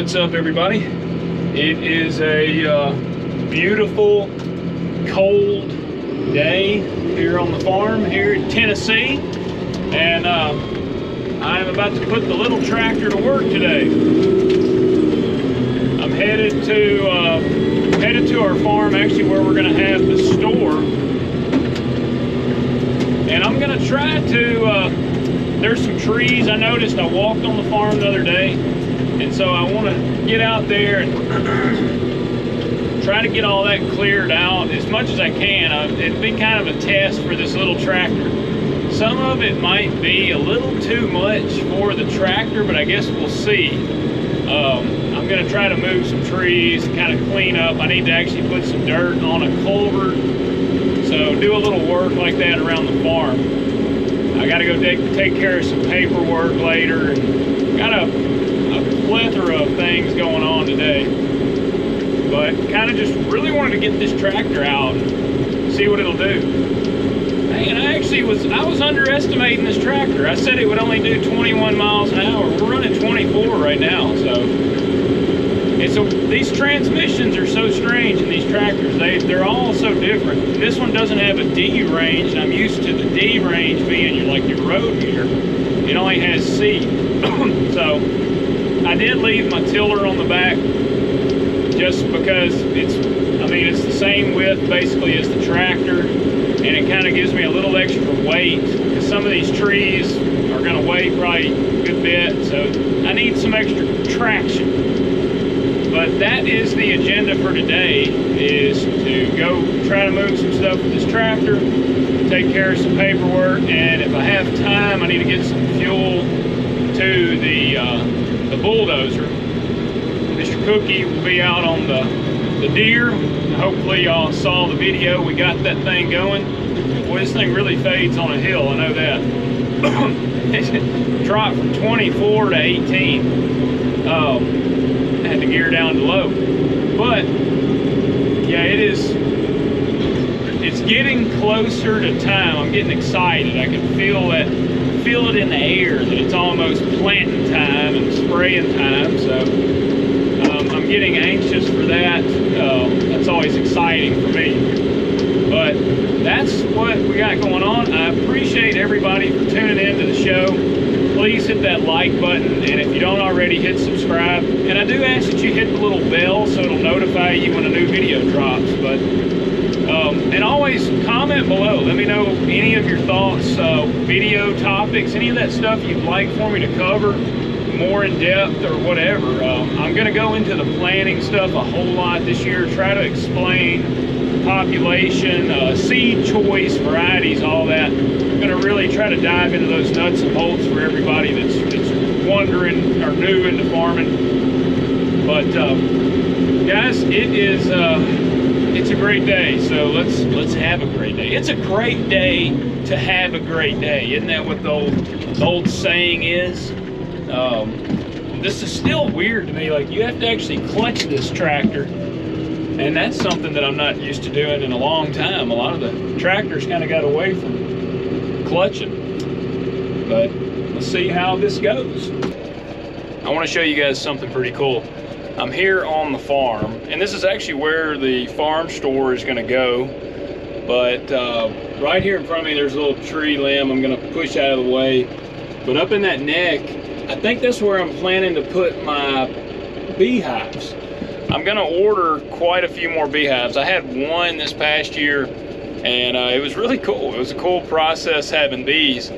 What's up, everybody? It is a uh, beautiful, cold day here on the farm here in Tennessee, and uh, I'm about to put the little tractor to work today. I'm headed to uh, headed to our farm, actually, where we're going to have the store, and I'm going to try to. Uh, there's some trees I noticed. I walked on the farm the other day and so I want to get out there and try to get all that cleared out as much as I can. Uh, it'd be kind of a test for this little tractor. Some of it might be a little too much for the tractor, but I guess we'll see. Um, I'm going to try to move some trees, kind of clean up. I need to actually put some dirt on a culvert. So do a little work like that around the farm. I got to go take, take care of some paperwork later. Got a plethora of things going on today. But kind of just really wanted to get this tractor out and see what it'll do. And I actually was, I was underestimating this tractor. I said it would only do 21 miles an hour. We're running 24 right now, so. And so these transmissions are so strange in these tractors. They, they're all so different. This one doesn't have a D range, and I'm used to the D range being your, like your road gear. It only has C. so I did leave my tiller on the back just because it's, I mean, it's the same width basically as the tractor and it kind of gives me a little extra weight because some of these trees are going to weigh probably a good bit so I need some extra traction. But that is the agenda for today is to go try to move some stuff with this tractor take care of some paperwork and if I have time I need to get some fuel to the uh, the bulldozer. Mr. Cookie will be out on the, the deer. Hopefully y'all saw the video. We got that thing going. Boy, this thing really fades on a hill, I know that. it dropped from 24 to 18. Um, had to gear down to low. But, yeah, it is, it's getting closer to time. I'm getting excited. I can feel that feel it in the air that it's almost planting time and spraying time. So um, I'm getting anxious for that. Uh, that's always exciting for me. But that's what we got going on. I appreciate everybody for tuning in to the show. Please hit that like button, and if you don't already, hit subscribe. And I do ask that you hit the little bell so it'll notify you when a new video drops. But um, and always comment below. Let me know any of your thoughts, uh, video topics, any of that stuff you'd like for me to cover more in depth or whatever. Um, I'm going to go into the planting stuff a whole lot this year, try to explain population, uh, seed choice, varieties, all that. I'm going to really try to dive into those nuts and bolts for everybody that's, that's wondering or new into farming. But um, guys, it is... Uh, it's a great day so let's let's have a great day. It's a great day to have a great day. Isn't that what the old the old saying is? Um, this is still weird to me like you have to actually clutch this tractor and that's something that I'm not used to doing in a long time. A lot of the tractors kind of got away from clutching but let's see how this goes. I want to show you guys something pretty cool. I'm here on the farm, and this is actually where the farm store is gonna go. But uh, right here in front of me, there's a little tree limb I'm gonna push out of the way. But up in that neck, I think that's where I'm planning to put my beehives. I'm gonna order quite a few more beehives. I had one this past year, and uh, it was really cool. It was a cool process having bees.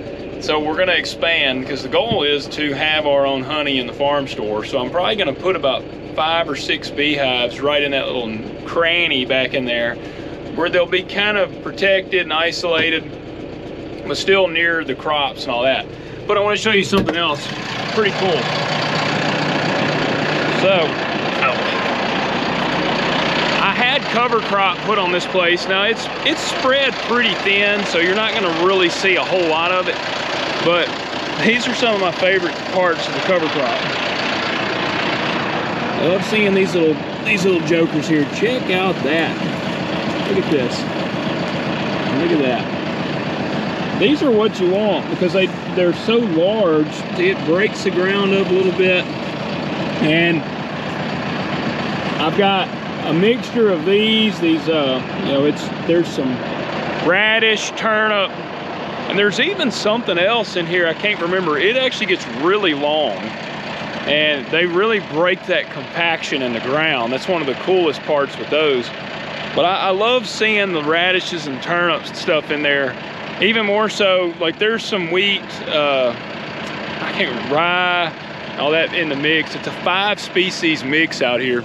So we're gonna expand because the goal is to have our own honey in the farm store. So I'm probably gonna put about five or six beehives right in that little cranny back in there where they'll be kind of protected and isolated but still near the crops and all that. But I want to show you something else. Pretty cool. So I had cover crop put on this place. Now it's it's spread pretty thin so you're not going to really see a whole lot of it but these are some of my favorite parts of the cover crop I love seeing these little these little jokers here. Check out that. Look at this. Look at that. These are what you want because they, they're so large, it breaks the ground up a little bit. And I've got a mixture of these. These, uh, you know, it's there's some radish, turnip, and there's even something else in here. I can't remember. It actually gets really long and they really break that compaction in the ground. That's one of the coolest parts with those. But I, I love seeing the radishes and turnips and stuff in there. Even more so, like there's some wheat, uh, I can't, rye, all that in the mix. It's a five species mix out here.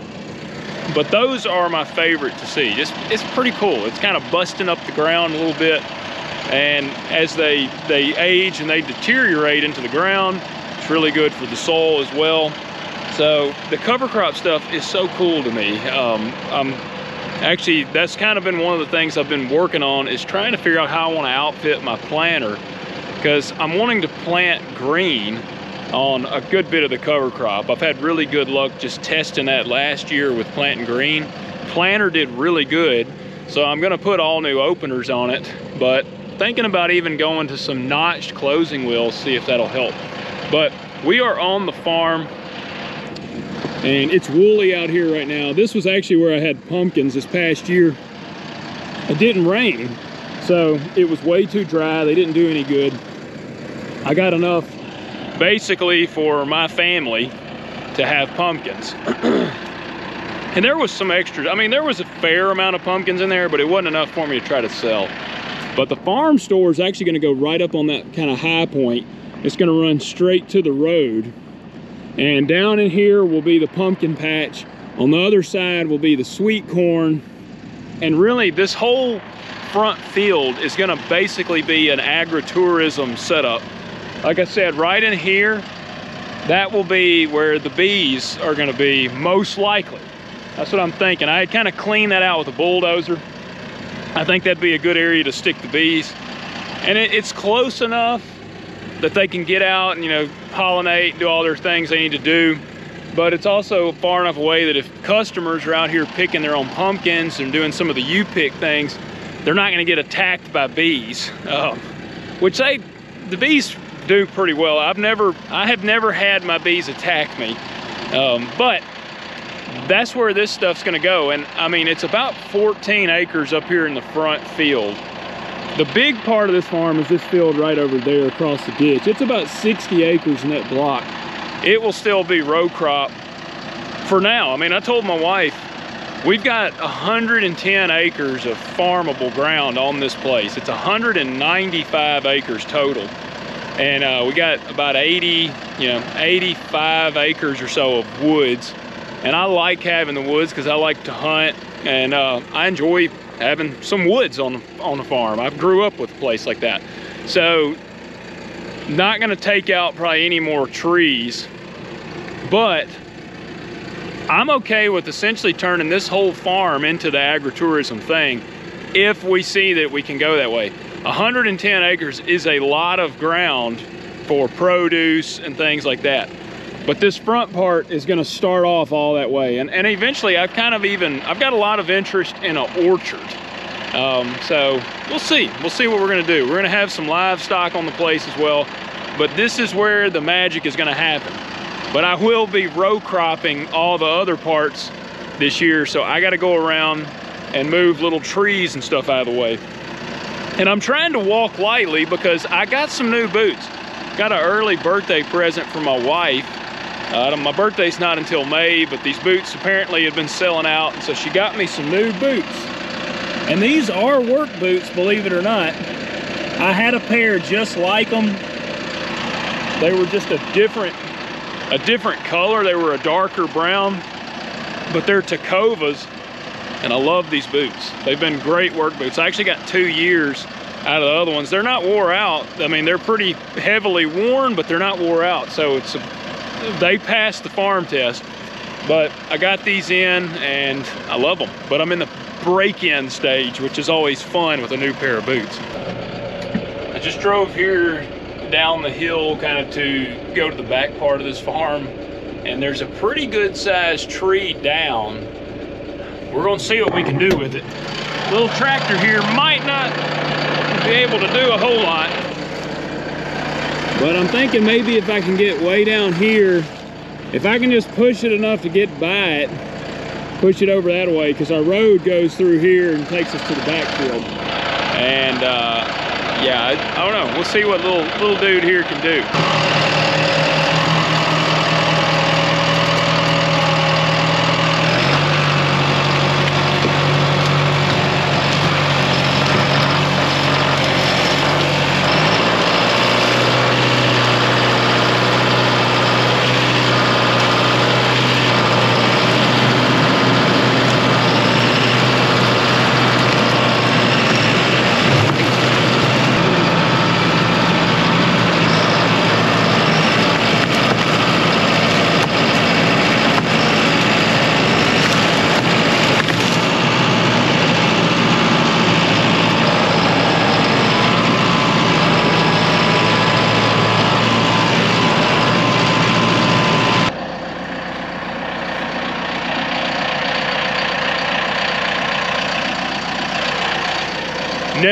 But those are my favorite to see. It's, it's pretty cool. It's kind of busting up the ground a little bit. And as they, they age and they deteriorate into the ground, it's really good for the soil as well. So the cover crop stuff is so cool to me. Um, I'm actually, that's kind of been one of the things I've been working on is trying to figure out how I want to outfit my planter because I'm wanting to plant green on a good bit of the cover crop. I've had really good luck just testing that last year with planting green. Planter did really good, so I'm gonna put all new openers on it, but thinking about even going to some notched closing wheels, see if that'll help. But we are on the farm and it's woolly out here right now. This was actually where I had pumpkins this past year. It didn't rain, so it was way too dry. They didn't do any good. I got enough basically for my family to have pumpkins. and there was some extras. I mean, there was a fair amount of pumpkins in there, but it wasn't enough for me to try to sell. But the farm store is actually gonna go right up on that kind of high point. It's gonna run straight to the road. And down in here will be the pumpkin patch. On the other side will be the sweet corn. And really this whole front field is gonna basically be an agritourism setup. Like I said, right in here, that will be where the bees are gonna be most likely. That's what I'm thinking. I kind of cleaned that out with a bulldozer. I think that'd be a good area to stick the bees. And it, it's close enough that they can get out and, you know, pollinate do all their things they need to do. But it's also far enough away that if customers are out here picking their own pumpkins and doing some of the U-pick things, they're not gonna get attacked by bees. Um, which they, the bees do pretty well. I've never, I have never had my bees attack me. Um, but that's where this stuff's gonna go. And I mean, it's about 14 acres up here in the front field. The big part of this farm is this field right over there across the ditch. It's about 60 acres in that block. It will still be row crop for now. I mean, I told my wife, we've got 110 acres of farmable ground on this place. It's 195 acres total. And uh, we got about 80, you know, 85 acres or so of woods. And I like having the woods because I like to hunt and uh, I enjoy having some woods on, on the farm. I grew up with a place like that. So not gonna take out probably any more trees, but I'm okay with essentially turning this whole farm into the agritourism thing if we see that we can go that way. 110 acres is a lot of ground for produce and things like that. But this front part is gonna start off all that way. And, and eventually I've kind of even, I've got a lot of interest in an orchard. Um, so we'll see, we'll see what we're gonna do. We're gonna have some livestock on the place as well, but this is where the magic is gonna happen. But I will be row cropping all the other parts this year, so I gotta go around and move little trees and stuff out of the way. And I'm trying to walk lightly because I got some new boots. Got an early birthday present from my wife uh, my birthday's not until May, but these boots apparently had been selling out, and so she got me some new boots. And these are work boots, believe it or not. I had a pair just like them. They were just a different, a different color. They were a darker brown, but they're Tecovas, and I love these boots. They've been great work boots. I actually got two years out of the other ones. They're not wore out. I mean, they're pretty heavily worn, but they're not wore out. So it's a they passed the farm test, but I got these in and I love them. But I'm in the break-in stage, which is always fun with a new pair of boots. I just drove here down the hill kind of to go to the back part of this farm and there's a pretty good sized tree down. We're gonna see what we can do with it. Little tractor here might not be able to do a whole lot, but I'm thinking maybe if I can get way down here, if I can just push it enough to get by it, push it over that way because our road goes through here and takes us to the backfield. And uh, yeah, I, I don't know. We'll see what little little dude here can do.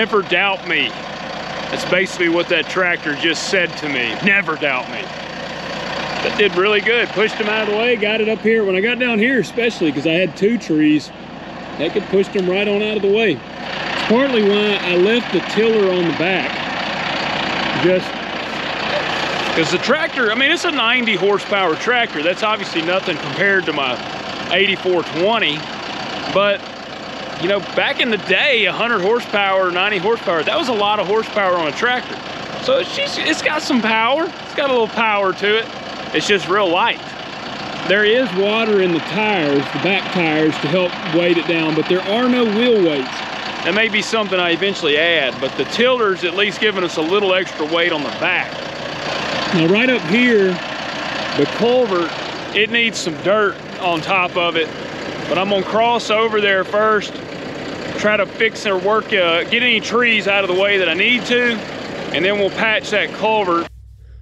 Never doubt me. That's basically what that tractor just said to me. Never doubt me. That did really good. Pushed him out of the way, got it up here. When I got down here, especially because I had two trees, that could push them right on out of the way. It's partly why I left the tiller on the back. Just because the tractor, I mean, it's a 90 horsepower tractor. That's obviously nothing compared to my 8420, but you know, back in the day, 100 horsepower, 90 horsepower, that was a lot of horsepower on a tractor. So it's, just, it's got some power. It's got a little power to it. It's just real light. There is water in the tires, the back tires, to help weight it down, but there are no wheel weights. That may be something I eventually add, but the tiller's at least giving us a little extra weight on the back. Now right up here, the culvert, it needs some dirt on top of it, but I'm gonna cross over there first try to fix or work, uh, get any trees out of the way that I need to, and then we'll patch that culvert.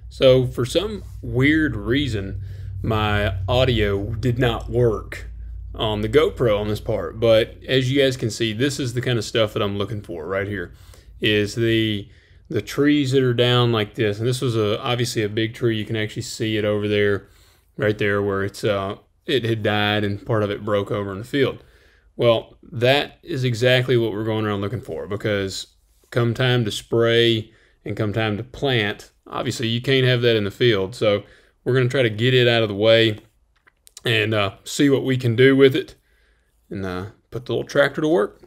So for some weird reason, my audio did not work on the GoPro on this part, but as you guys can see, this is the kind of stuff that I'm looking for right here, is the the trees that are down like this. And this was a obviously a big tree. You can actually see it over there, right there where it's uh, it had died and part of it broke over in the field. Well, that is exactly what we're going around looking for because come time to spray and come time to plant, obviously you can't have that in the field. So we're going to try to get it out of the way and uh, see what we can do with it and uh, put the little tractor to work.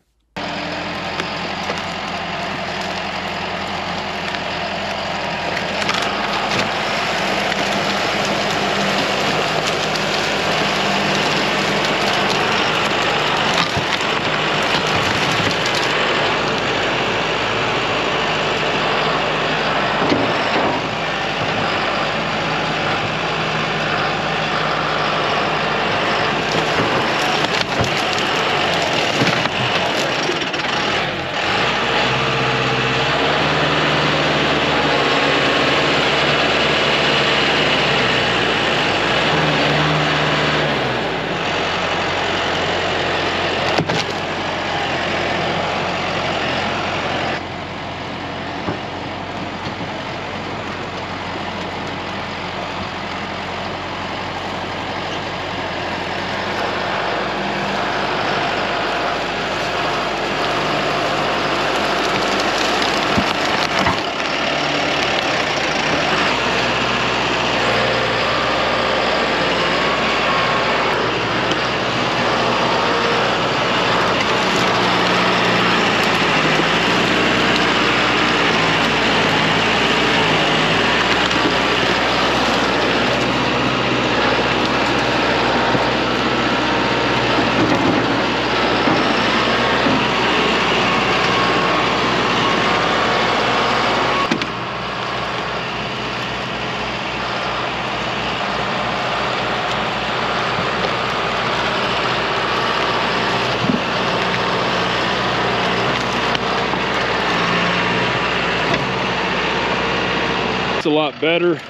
Lot better.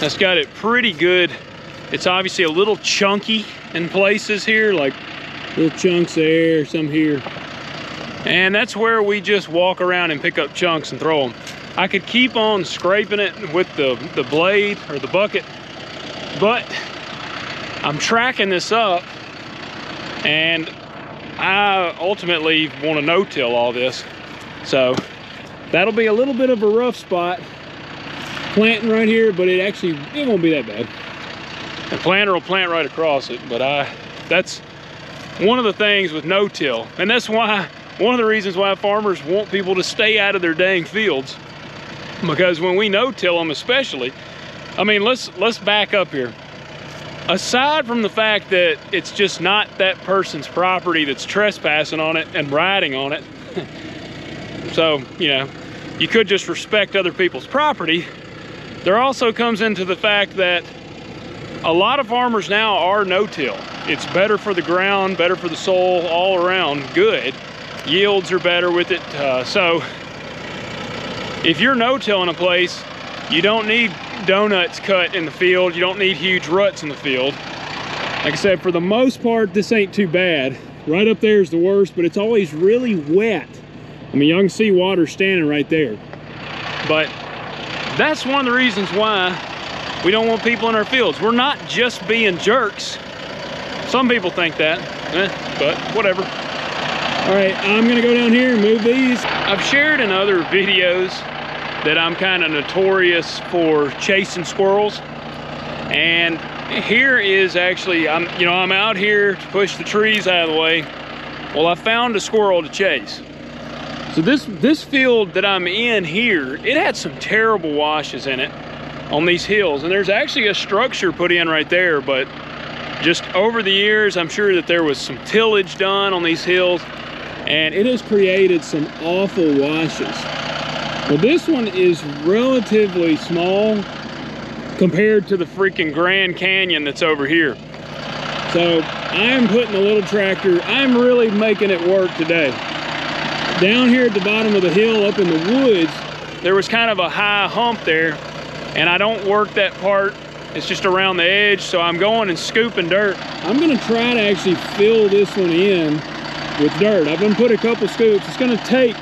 That's got it pretty good. It's obviously a little chunky in places here, like little chunks there, some here. And that's where we just walk around and pick up chunks and throw them. I could keep on scraping it with the, the blade or the bucket, but I'm tracking this up and I ultimately want to no-till all this. So that'll be a little bit of a rough spot planting right here, but it actually, it won't be that bad. The planter will plant right across it, but I, that's one of the things with no-till. And that's why, one of the reasons why farmers want people to stay out of their dang fields. Because when we no-till them especially, I mean, let's, let's back up here aside from the fact that it's just not that person's property that's trespassing on it and riding on it so you know you could just respect other people's property there also comes into the fact that a lot of farmers now are no-till it's better for the ground better for the soil all around good yields are better with it uh, so if you're no-tilling a place you don't need donuts cut in the field. You don't need huge ruts in the field. Like I said, for the most part, this ain't too bad. Right up there is the worst, but it's always really wet. I mean, you can see water standing right there. But that's one of the reasons why we don't want people in our fields. We're not just being jerks. Some people think that, eh, but whatever. All right, I'm gonna go down here and move these. I've shared in other videos that I'm kind of notorious for chasing squirrels. And here is actually, I'm, you know, I'm out here to push the trees out of the way. Well, I found a squirrel to chase. So this, this field that I'm in here, it had some terrible washes in it on these hills. And there's actually a structure put in right there, but just over the years, I'm sure that there was some tillage done on these hills and it has created some awful washes. Well, this one is relatively small compared to the freaking Grand Canyon that's over here. So I'm putting a little tractor, I'm really making it work today. Down here at the bottom of the hill up in the woods, there was kind of a high hump there and I don't work that part. It's just around the edge, so I'm going and scooping dirt. I'm gonna try to actually fill this one in with dirt. I've been put a couple scoops. It's gonna take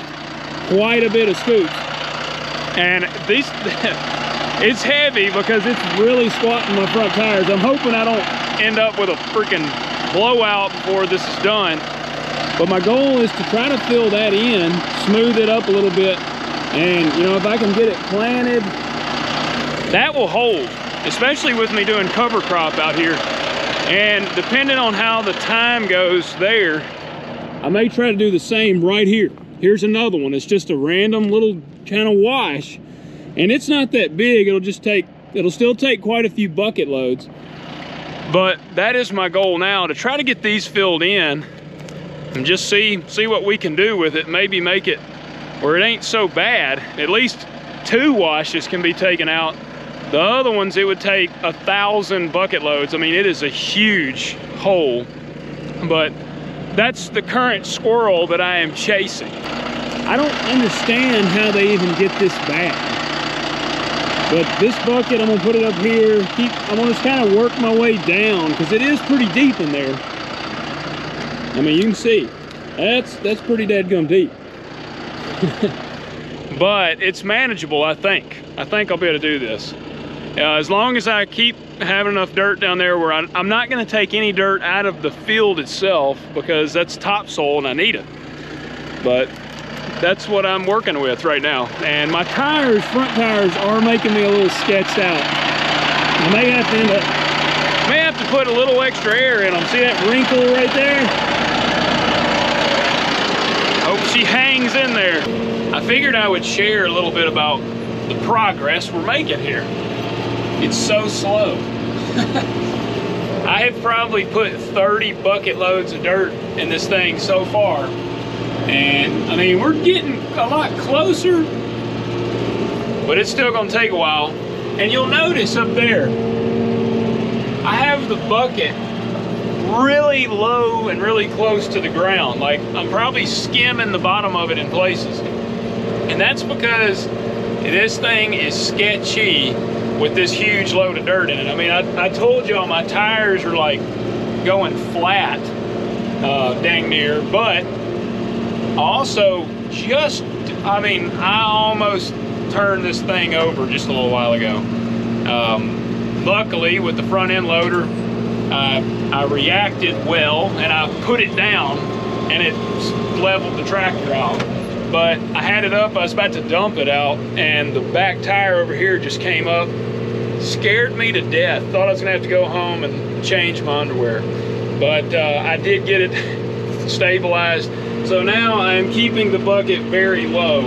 quite a bit of scoops. And these, it's heavy because it's really squatting my front tires. I'm hoping I don't end up with a freaking blowout before this is done. But my goal is to try to fill that in, smooth it up a little bit. And you know, if I can get it planted, that will hold, especially with me doing cover crop out here. And depending on how the time goes there, I may try to do the same right here. Here's another one. It's just a random little kind of wash. And it's not that big. It'll just take, it'll still take quite a few bucket loads. But that is my goal now, to try to get these filled in and just see, see what we can do with it. Maybe make it where it ain't so bad. At least two washes can be taken out. The other ones, it would take a thousand bucket loads. I mean, it is a huge hole, but that's the current squirrel that I am chasing. I don't understand how they even get this bad. But this bucket, I'm gonna put it up here. Keep, I'm gonna just kind of work my way down because it is pretty deep in there. I mean, you can see, that's, that's pretty dead gum deep. but it's manageable, I think. I think I'll be able to do this. Uh, as long as I keep having enough dirt down there where I, I'm not gonna take any dirt out of the field itself because that's topsoil and I need it. But that's what I'm working with right now. And my tires, front tires, are making me a little sketched out. I may have to end up, may have to put a little extra air in them. See that wrinkle right there? She hangs in there. I figured I would share a little bit about the progress we're making here. It's so slow. I have probably put 30 bucket loads of dirt in this thing so far and I mean, we're getting a lot closer, but it's still gonna take a while. And you'll notice up there, I have the bucket really low and really close to the ground. Like I'm probably skimming the bottom of it in places. And that's because this thing is sketchy with this huge load of dirt in it. I mean, I, I told y'all my tires are like going flat, uh, dang near, but also just i mean i almost turned this thing over just a little while ago um, luckily with the front end loader I, I reacted well and I put it down and it leveled the tractor out. But I had it up, I was about to dump it out and the back tire over here just came up. Scared me to death. Thought I was gonna have to go home and change my underwear. But uh, I did get it stabilized. So now I'm keeping the bucket very low.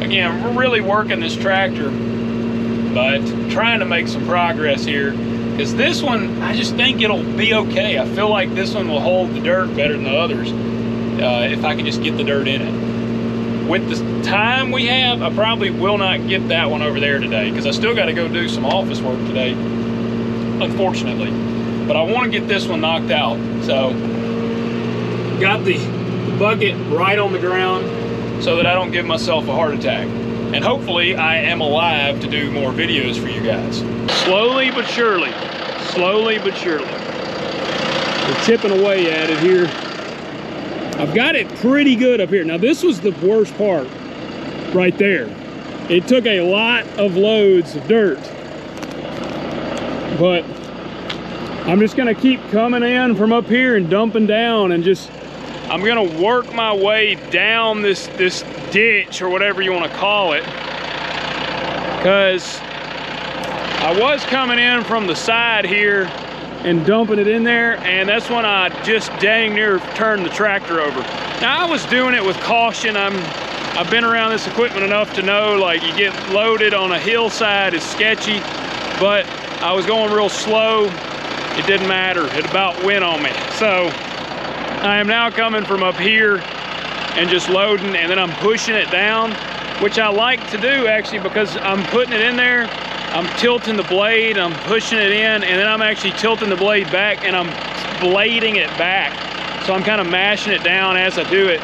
Again, we're really working this tractor, but trying to make some progress here because this one, I just think it'll be okay. I feel like this one will hold the dirt better than the others uh, if I can just get the dirt in it. With the time we have, I probably will not get that one over there today because I still got to go do some office work today, unfortunately. But I want to get this one knocked out. So, got the bucket right on the ground so that I don't give myself a heart attack. And hopefully I am alive to do more videos for you guys. Slowly but surely, slowly but surely. We're chipping away at it here. I've got it pretty good up here. Now this was the worst part right there. It took a lot of loads of dirt. But I'm just gonna keep coming in from up here and dumping down and just, I'm gonna work my way down this, this ditch or whatever you wanna call it. Cause I was coming in from the side here and dumping it in there and that's when I just dang near turned the tractor over. Now I was doing it with caution. I'm, I've been around this equipment enough to know like you get loaded on a hillside is sketchy, but I was going real slow. It didn't matter, it about went on me. So I am now coming from up here and just loading and then I'm pushing it down, which I like to do actually because I'm putting it in there I'm tilting the blade, I'm pushing it in, and then I'm actually tilting the blade back and I'm blading it back. So I'm kind of mashing it down as I do it.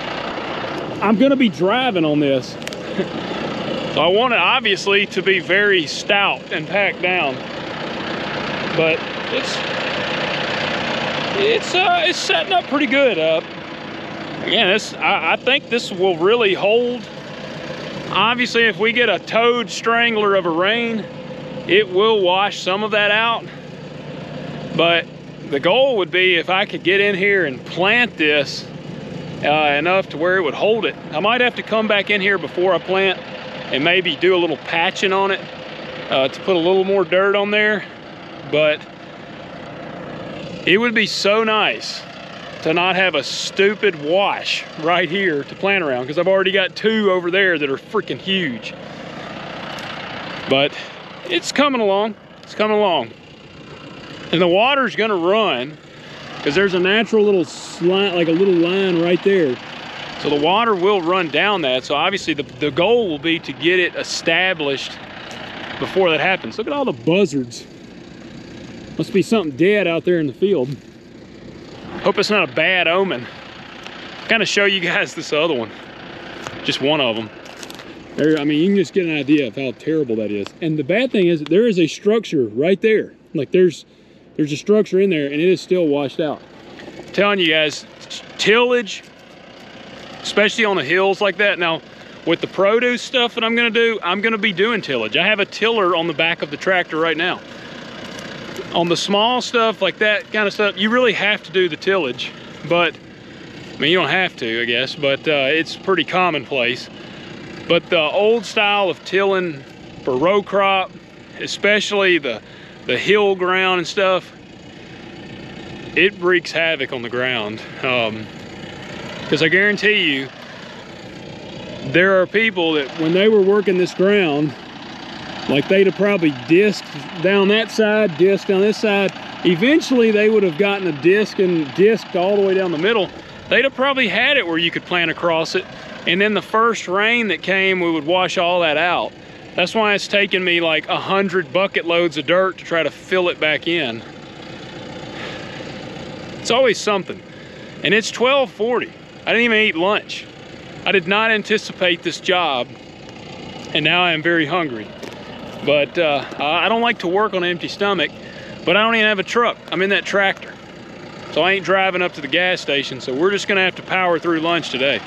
I'm gonna be driving on this. so I want it obviously to be very stout and packed down. But it's it's uh, it's setting up pretty good. Uh, again, this I, I think this will really hold. Obviously, if we get a toad strangler of a rain, it will wash some of that out. But the goal would be if I could get in here and plant this uh, enough to where it would hold it. I might have to come back in here before I plant and maybe do a little patching on it uh, to put a little more dirt on there. But it would be so nice to not have a stupid wash right here to plant around because I've already got two over there that are freaking huge. But it's coming along. It's coming along. And the water's gonna run because there's a natural little slide, like a little line right there. So the water will run down that. So obviously the, the goal will be to get it established before that happens. Look at all the buzzards. Must be something dead out there in the field. Hope it's not a bad omen. Kind of show you guys this other one. Just one of them. There, I mean, you can just get an idea of how terrible that is. And the bad thing is there is a structure right there. Like there's, there's a structure in there and it is still washed out. I'm telling you guys, tillage, especially on the hills like that. Now, with the produce stuff that I'm gonna do, I'm gonna be doing tillage. I have a tiller on the back of the tractor right now. On the small stuff like that kind of stuff, you really have to do the tillage, but I mean, you don't have to, I guess, but uh, it's pretty commonplace. But the old style of tilling for row crop, especially the, the hill ground and stuff, it wreaks havoc on the ground. Because um, I guarantee you, there are people that when they were working this ground, like they'd have probably disked down that side, disked on this side. Eventually they would have gotten a disc and disked all the way down the middle. They'd have probably had it where you could plant across it and then the first rain that came, we would wash all that out. That's why it's taken me like a hundred bucket loads of dirt to try to fill it back in. It's always something. And it's 1240. I didn't even eat lunch. I did not anticipate this job. And now I am very hungry. But uh, I don't like to work on an empty stomach, but I don't even have a truck. I'm in that tractor. So I ain't driving up to the gas station. So we're just gonna have to power through lunch today.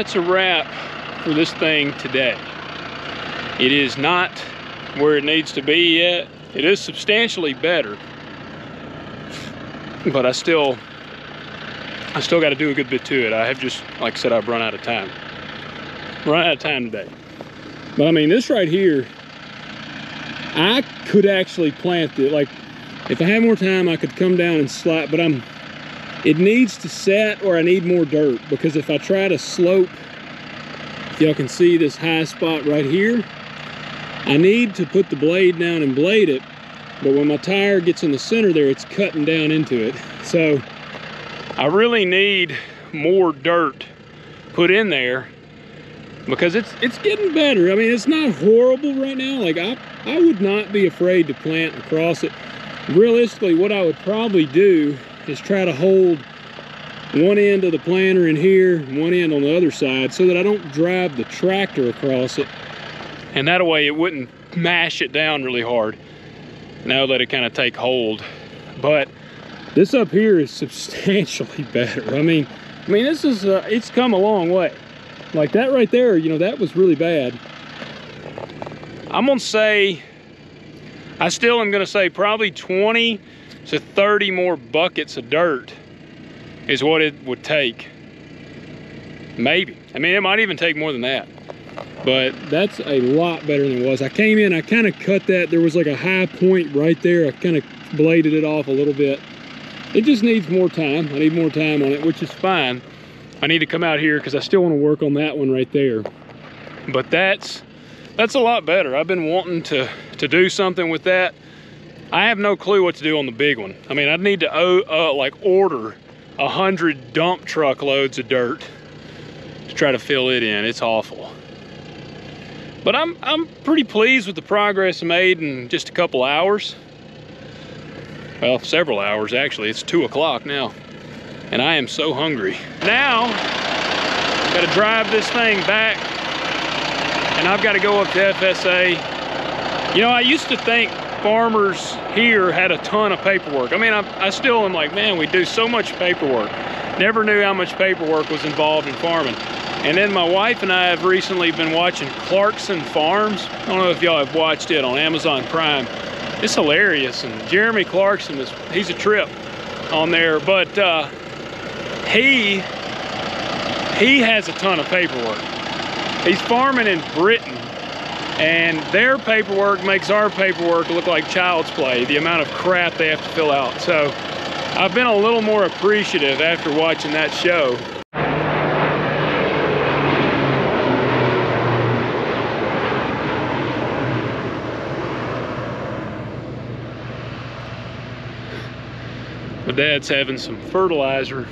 That's a wrap for this thing today. It is not where it needs to be yet. It is substantially better, but I still, I still got to do a good bit to it. I have just, like I said, I've run out of time. Run out of time today. But I mean, this right here, I could actually plant it. Like, if I had more time, I could come down and slap, but I'm, it needs to set or I need more dirt because if I try to slope, y'all can see this high spot right here, I need to put the blade down and blade it, but when my tire gets in the center there, it's cutting down into it. So I really need more dirt put in there because it's it's getting better. I mean, it's not horrible right now. Like I, I would not be afraid to plant across it. Realistically, what I would probably do is try to hold one end of the planter in here, one end on the other side, so that I don't drive the tractor across it and that way it wouldn't mash it down really hard. Now let it kind of take hold. But this up here is substantially better. I mean, I mean, this is, uh, it's come a long way. Like that right there, you know, that was really bad. I'm gonna say, I still am gonna say probably 20 to 30 more buckets of dirt is what it would take. Maybe. I mean, it might even take more than that but that's a lot better than it was. I came in, I kind of cut that. There was like a high point right there. I kind of bladed it off a little bit. It just needs more time. I need more time on it, which is fine. I need to come out here because I still want to work on that one right there. But that's that's a lot better. I've been wanting to, to do something with that. I have no clue what to do on the big one. I mean, I'd need to uh, like order a hundred dump truck loads of dirt to try to fill it in. It's awful. But I'm, I'm pretty pleased with the progress made in just a couple hours. Well, several hours actually. It's two o'clock now. And I am so hungry. Now, I've got to drive this thing back and I've got to go up to FSA. You know, I used to think farmers here had a ton of paperwork. I mean, I, I still am like, man, we do so much paperwork. Never knew how much paperwork was involved in farming. And then my wife and I have recently been watching Clarkson Farms. I don't know if y'all have watched it on Amazon Prime. It's hilarious. And Jeremy Clarkson, is he's a trip on there. But uh, he, he has a ton of paperwork. He's farming in Britain. And their paperwork makes our paperwork look like child's play, the amount of crap they have to fill out. So I've been a little more appreciative after watching that show. My dad's having some fertilizer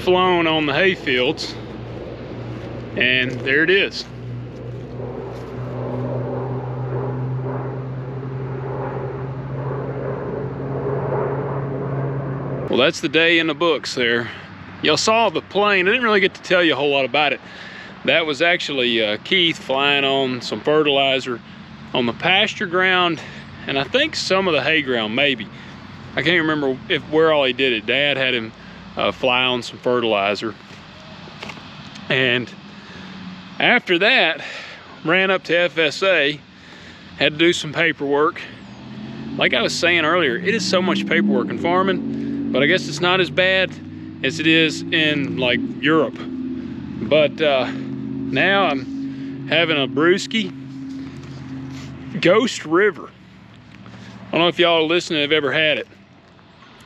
flown on the hay fields. And there it is. Well, that's the day in the books there. Y'all saw the plane. I didn't really get to tell you a whole lot about it. That was actually uh, Keith flying on some fertilizer on the pasture ground and I think some of the hay ground, maybe. I can't remember if where all he did it. Dad had him uh, fly on some fertilizer. And after that, ran up to FSA, had to do some paperwork. Like I was saying earlier, it is so much paperwork in farming, but I guess it's not as bad as it is in like Europe. But uh, now I'm having a brewski Ghost River. I don't know if y'all listening have ever had it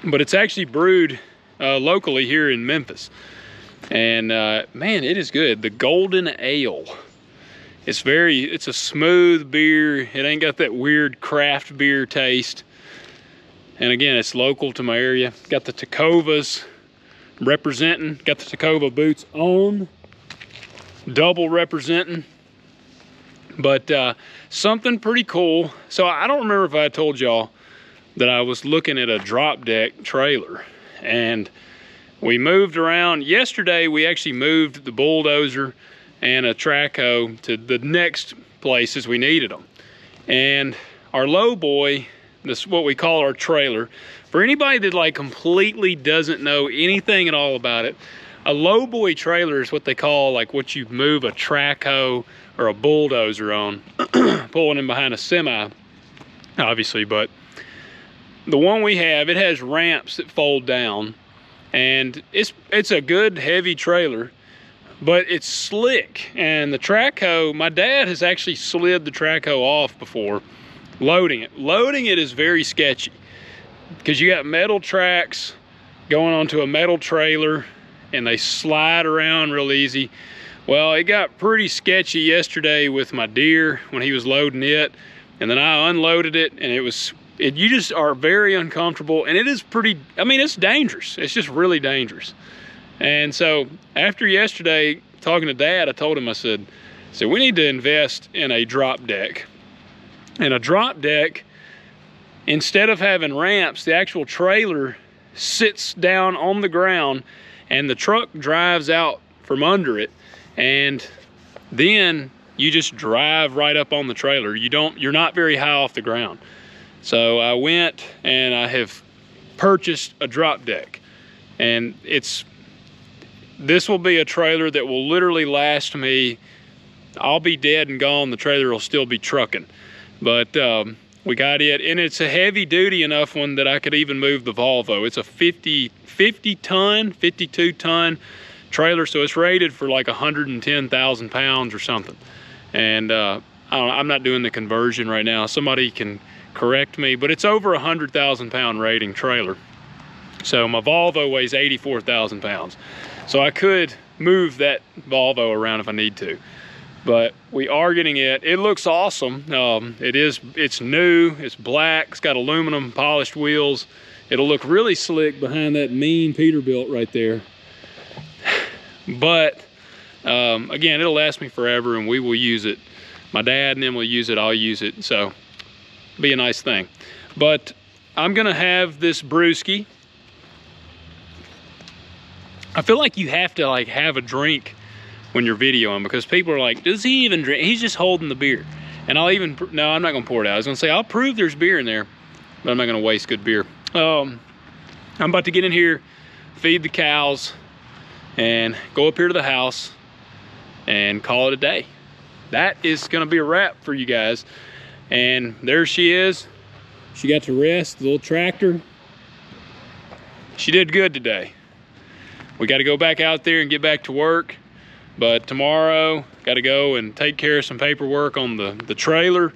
but it's actually brewed uh, locally here in Memphis. And uh, man, it is good. The Golden Ale. It's very, it's a smooth beer. It ain't got that weird craft beer taste. And again, it's local to my area. Got the Tecovas representing. Got the Tecova boots on. Double representing. But uh, something pretty cool. So I don't remember if I told y'all, that I was looking at a drop deck trailer and we moved around. Yesterday, we actually moved the bulldozer and a track hoe to the next places we needed them. And our low boy, this what we call our trailer. For anybody that like completely doesn't know anything at all about it, a low boy trailer is what they call like what you move a track hoe or a bulldozer on, pulling in behind a semi, obviously, but the one we have, it has ramps that fold down and it's it's a good heavy trailer but it's slick and the track hoe my dad has actually slid the track hoe off before loading it loading it is very sketchy because you got metal tracks going onto a metal trailer and they slide around real easy well it got pretty sketchy yesterday with my deer when he was loading it and then I unloaded it and it was it, you just are very uncomfortable and it is pretty, I mean, it's dangerous. It's just really dangerous. And so after yesterday, talking to dad, I told him, I said, so we need to invest in a drop deck. And a drop deck, instead of having ramps, the actual trailer sits down on the ground and the truck drives out from under it. And then you just drive right up on the trailer. You don't, you're not very high off the ground. So I went and I have purchased a drop deck and it's this will be a trailer that will literally last me I'll be dead and gone the trailer will still be trucking but um, we got it and it's a heavy duty enough one that I could even move the Volvo it's a 50 50 ton 52 ton trailer so it's rated for like 110,000 pounds or something and uh, I am not doing the conversion right now somebody can correct me, but it's over a 100,000 pound rating trailer. So my Volvo weighs 84,000 pounds. So I could move that Volvo around if I need to. But we are getting it. It looks awesome. Um, it is, it's new, it's black, it's got aluminum polished wheels. It'll look really slick behind that mean Peterbilt right there. But um, again, it'll last me forever and we will use it. My dad and them will use it, I'll use it. So be a nice thing. But I'm gonna have this brewski. I feel like you have to like have a drink when you're videoing because people are like, does he even drink? He's just holding the beer. And I'll even, no, I'm not gonna pour it out. I was gonna say, I'll prove there's beer in there, but I'm not gonna waste good beer. Um, I'm about to get in here, feed the cows, and go up here to the house and call it a day. That is gonna be a wrap for you guys. And there she is. She got to rest, the little tractor. She did good today. We got to go back out there and get back to work. But tomorrow, got to go and take care of some paperwork on the, the trailer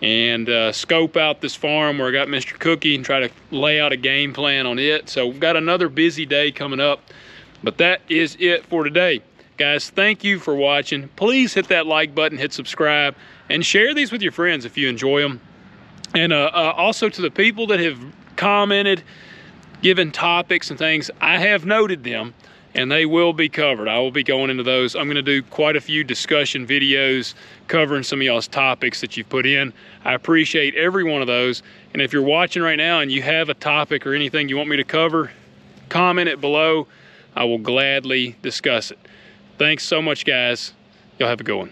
and uh, scope out this farm where I got Mr. Cookie and try to lay out a game plan on it. So we've got another busy day coming up. But that is it for today. Guys, thank you for watching. Please hit that like button, hit subscribe and share these with your friends if you enjoy them. And uh, uh, also to the people that have commented, given topics and things, I have noted them and they will be covered. I will be going into those. I'm gonna do quite a few discussion videos covering some of y'all's topics that you've put in. I appreciate every one of those. And if you're watching right now and you have a topic or anything you want me to cover, comment it below. I will gladly discuss it. Thanks so much, guys. Y'all have a good one.